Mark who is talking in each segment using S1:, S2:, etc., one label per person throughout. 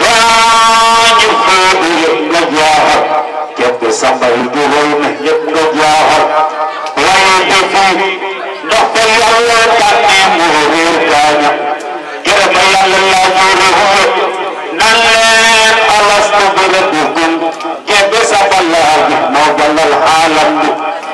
S1: gaañu boobu yëpp nga jaaxal képp sambal du rëy na yëpp nga jaaxal waaye defi ndox fa yàlla tànnee mu réer gaañam kere ba yàlla laa ñu réew nan leen alastu bi rabbikum képp sambal laa bi moo dalal xaalam bi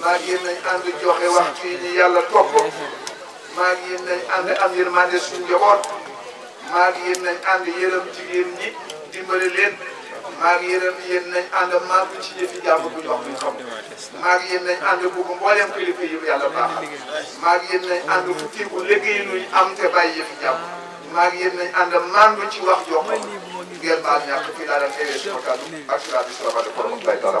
S2: maa ngi yéen nañ ànd joxe wax ci ñi yàlla topp maa ngi yéen nañ ànd am yërmande suñu njaboot maa ngi yéen nañ ànd yërëm jigéen ñi dimbale leen maa ngi yërëm yéen nañ ànd maa ngi ci jëfi jàmm bu ñu wax ñu xam maa ngi yéen nañ ànd bu ko mbooleem kilifa yi yàlla baaxal maa ngi yéen nañ ànd fu kii bu liggéey luy am te bàyyi yëfi jàmm maa ngi yéen nañ ànd mandu ci wax joo xam ngeen baal ñàkk fii daal ak ay résultats ak si laaj bi si la ma def borom ak lay taala